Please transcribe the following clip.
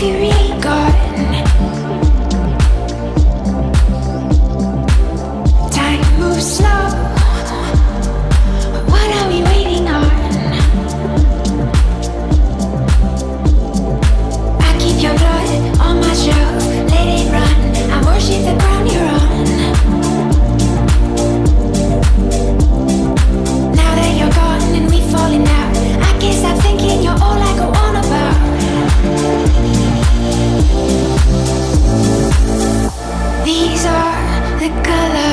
Fury. the color